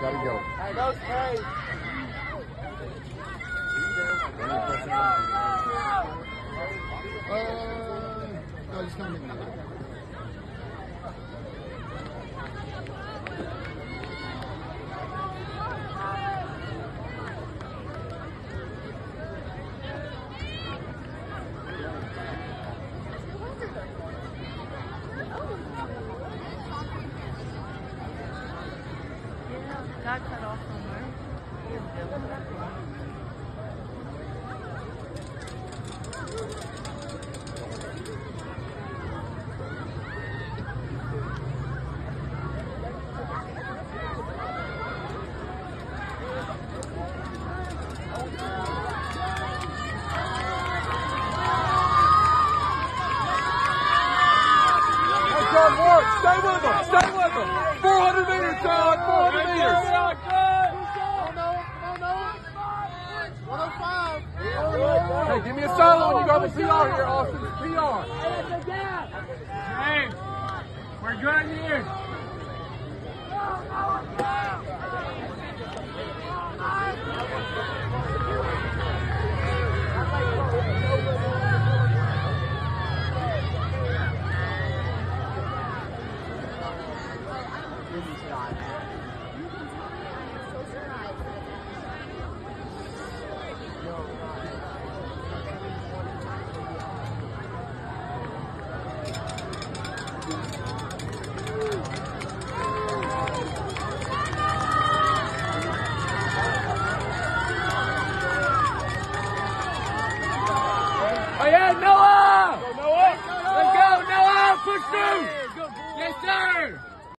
Gotta go. Those praise. Uh, no, just come here. Got cut off somewhere. Stay with them. Stay with them. 105. Hey, give me a solo when you go to PR here, Austin. It's PR. Hey, we're good here. God. Queremos